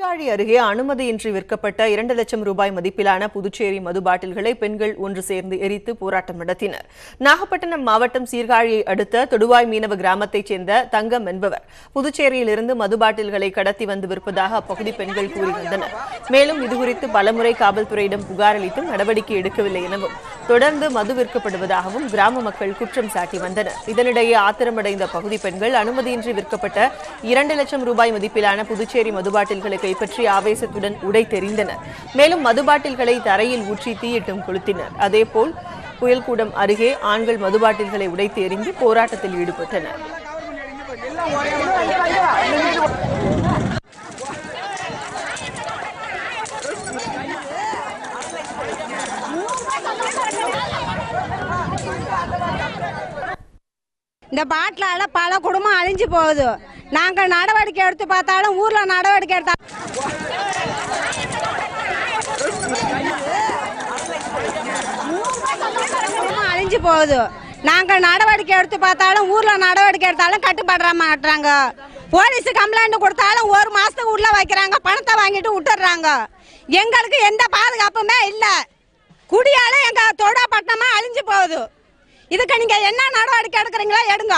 சீர்காழி அருகே அனுமதியின்றி விற்கப்பட்ட இரண்டு லட்சம் ரூபாய் மதிப்பிலான புதுச்சேரி மது பாட்டில்களை பெண்கள் ஒன்று சேர்ந்து எரித்து போராட்டம் நடத்தினர். நாகப்பட்டினம் மாவட்டம் சீர்காழியை அடுத்த தொடுவாய் மீனவ கிராமத்தைச் சேர்ந்த தங்கம் என்பவர் புதுச்சேரியிலிருந்து மது பாட்டில்களை கடத்தி வந்து விற்பதாக அப்பகுதி பெண்கள் கூறி வந்தனர். மேலும் இதுகுறித்து பலமுறை காவல்துறையிடம் புகார் அளித்தும் நடவடிக்கை எடுக்கவில்லை எனவும் தொடர்ந்து மது விற்கப்படுவதாகவும் கிராம மக்கள் குற்றம் சாட்டி வந்தனர். இதனிடையே ஆத்திரமடைந்த பகுதி பெண்கள் அனுமதியின்றி விற்கப்பட்ட இரண்டு லட்சம் ரூபாய் மதிப்பிலான புதுச்சேரி மது பாட்டில்களை கைப்பற்றி ஆவேசத்துடன் உடை தெரிந்தனர். மேலும் மதுபாட்டில்களை தரையில் ஊற்றி தீயிட்டும் கொளுத்தினர். அதேபோல் புயல்கூடம் அருகே ஆண்கள் மதுபாட்டில்களை உடைத்து எறிந்து போராட்டத்தில் ஈடுபட்டனர். இந்த பாட்டிலால பல குடும்பம் அழிஞ்சு போகுது. நாங்கள் நடவடிக்கை எடுத்து பார்த்தாலும் ஊர்ல நடவடிக்கை எடுத்தா அழிஞ்சு போகுது. நாங்கள் நடவடிக்கை எடுத்து பார்த்தாலும் ஊர்ல நடவடிக்கை எடுத்தாலும் கட்டுப்படுற மாட்டாங்க போலீஸ் கம்ப்ளைண்ட் கொடுத்தாலும் ஒரு மாசத்துக்கு உள்ள வைக்கிறாங்க. பணத்தை வாங்கிட்டு விட்டுறாங்க எங்களுக்கு எந்த பாதுகாப்புமே இல்லை. குடியால எங்க தொடாப்பட்டினமா அழிஞ்சு போகுது. இதுக்கு நீங்க என்ன நடவடிக்கை எடுக்கிறீங்களோ எடுங்க.